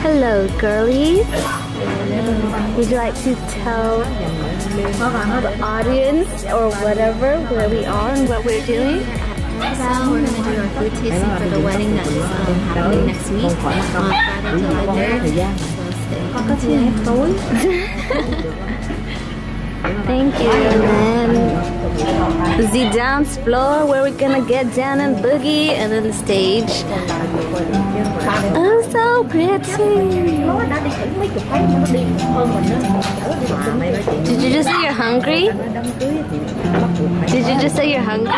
Hello, girlies. Would you like to tell the audience or whatever where we are and what we're doing? So we're gonna do our food tasting for the wedding that's um, happening next week on Friday, July 3rd. So stay. Thank you. The dance floor where we're gonna get down and boogie, and then the stage. Oh, so pretty. Did you just say you're hungry? Did you just say you're hungry?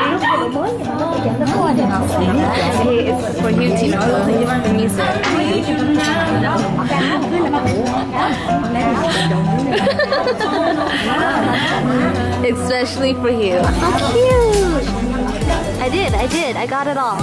Hey, it's for you, Tina. The music. Especially for you. How cute! I did, I did, I got it all.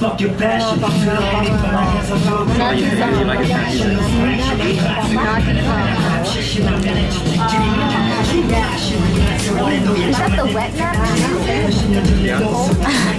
Fuck your passion. Is that the wet nap? Yeah. Like.